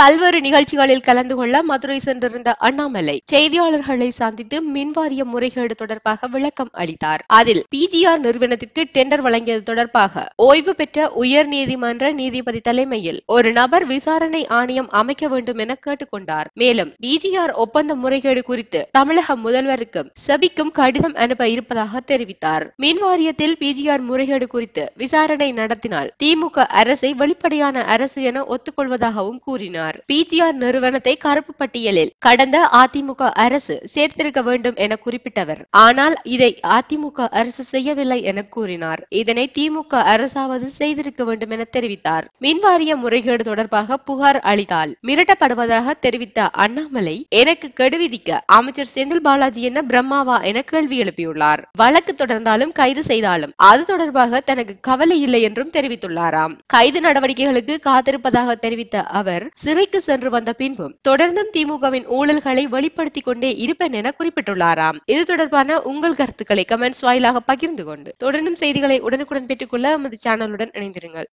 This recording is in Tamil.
பல்வேறு நிகழ்ச்சிகளில் கலந்து கொள்ள மதுரை சென்றிருந்த அண்ணாமலை செய்தியாளர்களை சந்தித்து மின்வாரிய முறைகேடு தொடர்பாக விளக்கம் அளித்தார். அதில் பிஜிஆர் நிறுவனத்திற்கு டெண்டர் வழங்கியது தொடர்பாக ஓய்வு பெற்ற உயர் நீதிமன்ற நீதிபதி தலைமையில் ஒரு நபர் விசாரணை ஆணையம் அமைக்க வேண்டும் என கேட்டுக்கொண்டார். மேலும் பிஜிஆர் ஒப்பந்த முறைகேடு குறித்து தமிழக முதல்வருக்கும் செபிக்கும் கடிதம் அனுப்ப இருப்பதாக தெரிவித்தார். மின் வாரியத்தில் பிஜிஆர் முறைகேடு குறித்து விசாரணை நடத்தினால் திமுக அரசை வெளிப்படையான அரசு என ஒத்துக்கொள்வதாகவும் கூறினார். பிஜிஆர் நிறுவனத்தை கருப்பு பட்டியலில் கடந்த அதிமுக அரசு சேர்த்திருக்க வேண்டும் என குறிப்பிட்டவர். ஆனால் இதை அதிமுக அரசு செய்யவில்லை என கூறினார். இதனை திமுக அரசாவது செய்திருக்க வேண்டும் என தெரிவித்தார். மின்வாரிய முறைகேடு தொடர்பாக புகார் அளித்தால் மிரட்டப்படுவதாக தெரிவித்த அண்ணாமலை எனக்கு கெடு விதிக்க அமைச்சர் செந்தில் பாலாஜி என்ன பிரம்மாவா என கேள்வி எழுப்பியுள்ளார். வழக்கு தொடர்ந்தாலும் கைது செய்தாலும் அது தொடர்பாக தனக்கு கவலை இல்லை என்றும் தெரிவித்துள்ளாராம். கைது நடவடிக்கைகளுக்கு காத்திருப்பதாக தெரிவித்த அவர் சிறைக்கு சென்று வந்த பின்பும் தொடர்ந்தும் திமுகவின் ஊழல்களை வெளிப்படுத்திக் கொண்டே இருப்பேன் என குறிப்பிட்டுள்ளாராம். இது தொடர்பான உங்கள் கருத்துக்களை கமெண்ட்ஸ் வாயிலாக பகிர்ந்து கொண்டு தொடர்ந்தும் செய்திகளை உடனுக்குடன் பெற்றுக்கொள்ள எமது சேனலுடன் இணைந்திருங்கள்.